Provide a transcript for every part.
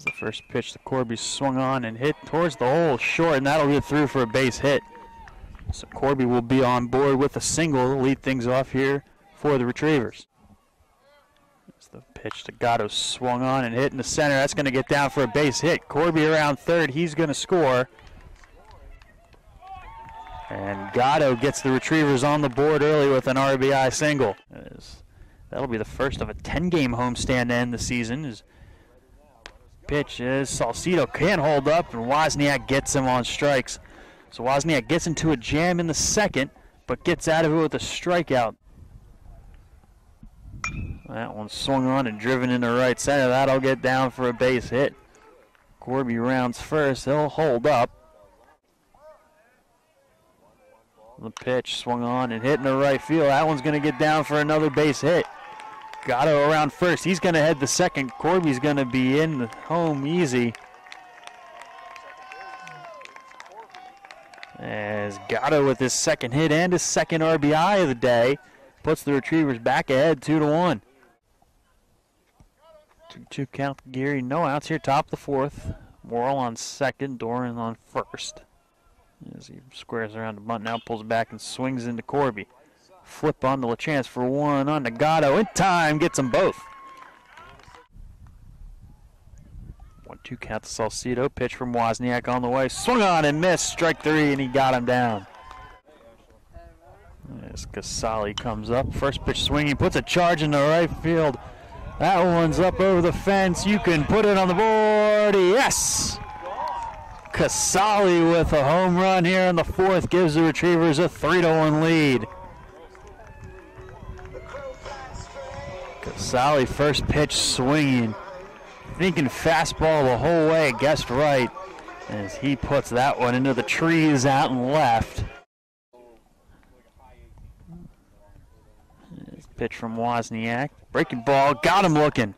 As the first pitch to Corby swung on and hit towards the hole short, and that'll get through for a base hit. So Corby will be on board with a single to lead things off here for the Retrievers. As the pitch to Gatto swung on and hit in the center. That's going to get down for a base hit. Corby around third. He's going to score. And Gatto gets the Retrievers on the board early with an RBI single. That'll be the first of a 10-game homestand to end the season. Pitch is Salcido can't hold up, and Wozniak gets him on strikes. So Wozniak gets into a jam in the second, but gets out of it with a strikeout. That one swung on and driven into right center. That'll get down for a base hit. Corby rounds first. He'll hold up. The pitch swung on and hit in the right field. That one's going to get down for another base hit. Gatto around first. He's going to head the second. Corby's going to be in the home easy. As Gatto with his second hit and his second RBI of the day puts the Retrievers back ahead two to one. Two two count Geary. No outs here. Top of the fourth. Morrill on second. Doran on first. As he squares around the bunt now, pulls back and swings into Corby. Flip on to LaChance for one on to Gatto. In time, gets them both. One two count to Salcido. Pitch from Wozniak on the way. Swung on and missed. Strike three, and he got him down. As Casali comes up. First pitch swinging. Puts a charge in the right field. That one's up over the fence. You can put it on the board. Yes! Casali with a home run here in the fourth gives the Retrievers a 3 to 1 lead. Casali first pitch swinging, thinking fastball the whole way, guessed right as he puts that one into the trees out and left. Pitch from Wozniak, breaking ball, got him looking.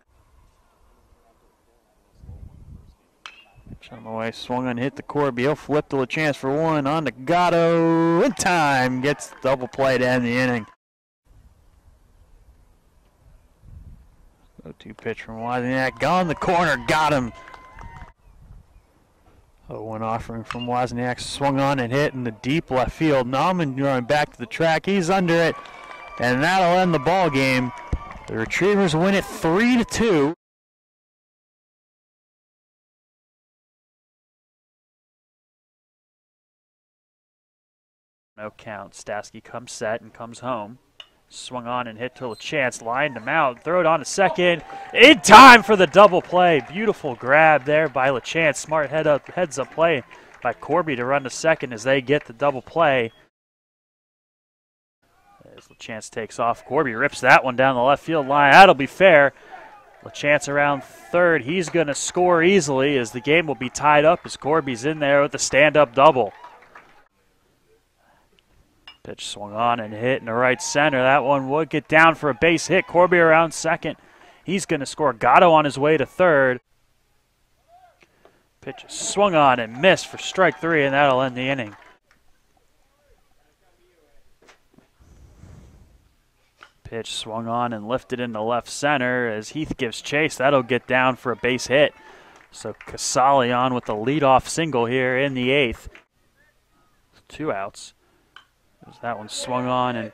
On the way, swung on, hit the Corby. He'll flip to LaChance for one on to Gatto in time. Gets double play to end the inning. 0-2 pitch from Wozniak. Gone the corner, got him. 0-1 offering from Wozniak. Swung on and hit in the deep left field. Nauman going back to the track. He's under it, and that'll end the ball game. The Retrievers win it 3 to 2. No count. Stasky comes set and comes home. Swung on and hit to LaChance. Lined him out. Throw it on to second. In time for the double play. Beautiful grab there by LaChance. Smart head up, heads up play by Corby to run to second as they get the double play. As LaChance takes off, Corby rips that one down the left field line. That'll be fair. LaChance around third. He's going to score easily as the game will be tied up as Corby's in there with a stand-up double. Pitch swung on and hit in the right center. That one would get down for a base hit. Corby around second. He's going to score. Gatto on his way to third. Pitch swung on and missed for strike three, and that'll end the inning. Pitch swung on and lifted into left center as Heath gives chase. That'll get down for a base hit. So Casali on with the leadoff single here in the eighth. Two outs. That one swung on and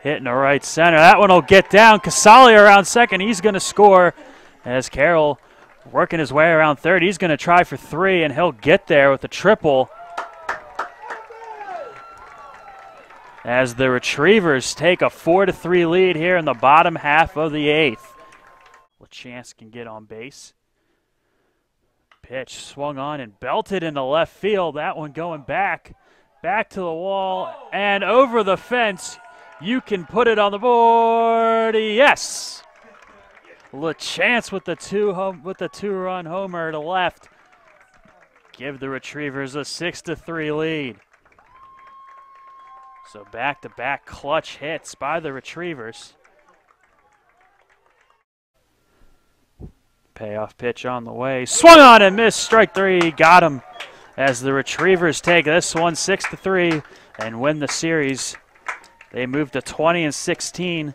hit in the right center. That one will get down. Casali around second. He's going to score as Carroll working his way around third. He's going to try for three, and he'll get there with a triple. As the Retrievers take a 4 to 3 lead here in the bottom half of the eighth. LaChance can get on base. Pitch swung on and belted into left field. That one going back back to the wall and over the fence. You can put it on the board. Yes. LaChance with the two home, with the two-run homer to left. Give the Retrievers a six to three lead. So back-to-back clutch hits by the Retrievers. Payoff pitch on the way. Swung on and missed. Strike three. Got him as the Retrievers take this one 6 to 3 and win the series. They move to 20 and 16